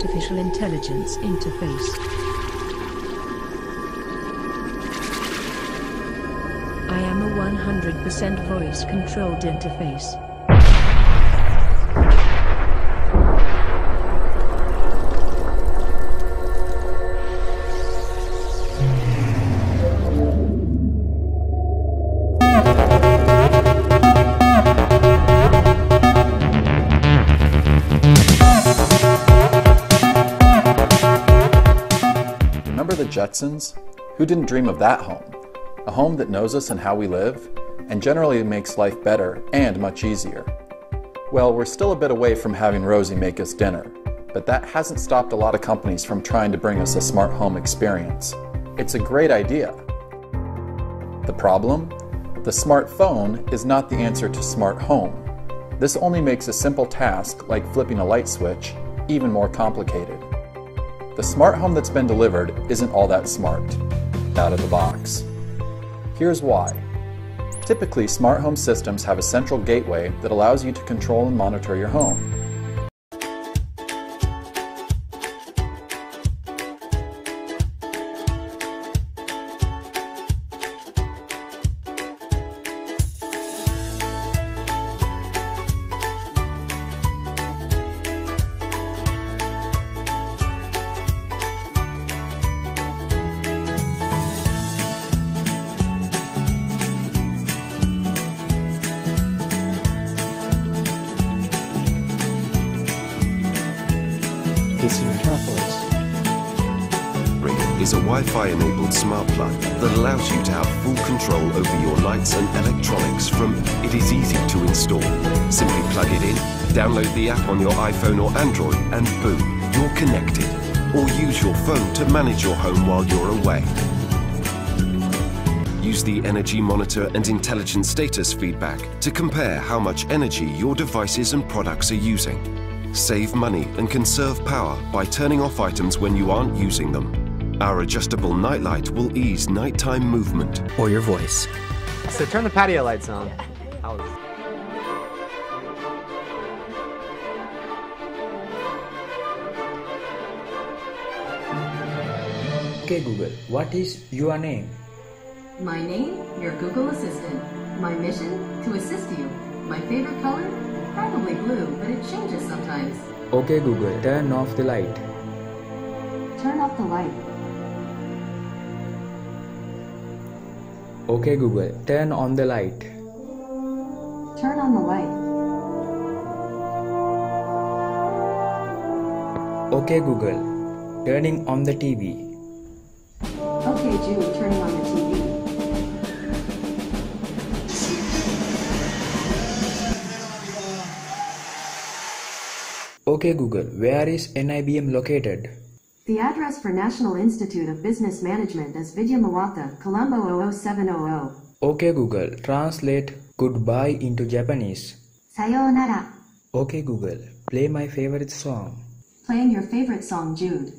artificial intelligence interface. I am a 100% voice controlled interface. The Jetsons? Who didn't dream of that home? A home that knows us and how we live, and generally makes life better and much easier. Well, we're still a bit away from having Rosie make us dinner, but that hasn't stopped a lot of companies from trying to bring us a smart home experience. It's a great idea. The problem? The smartphone is not the answer to smart home. This only makes a simple task like flipping a light switch even more complicated. The smart home that's been delivered isn't all that smart, out of the box. Here's why. Typically, smart home systems have a central gateway that allows you to control and monitor your home. This Metropolis. Ring is a Wi-Fi enabled smart plug that allows you to have full control over your lights and electronics from it is easy to install. Simply plug it in, download the app on your iPhone or Android and boom, you're connected. Or use your phone to manage your home while you're away. Use the energy monitor and intelligent status feedback to compare how much energy your devices and products are using. Save money and conserve power by turning off items when you aren't using them. Our adjustable nightlight will ease nighttime movement. Or your voice. So turn the patio lights on. How's- Okay Google, what is your name? My name, your Google Assistant. My mission, to assist you. My favorite color, probably blue, but it changes sometimes. Okay Google, turn off the light. Turn off the light. Okay Google, turn on the light. Turn on the light. Okay Google, turning on the TV. Okay, Jude, turning on the TV. Okay Google, where is NIBM located? The address for National Institute of Business Management is Vidya Mawatha, Colombo 00700. Okay Google, translate goodbye into Japanese. Sayonara. Okay Google, play my favorite song. Playing your favorite song, Jude.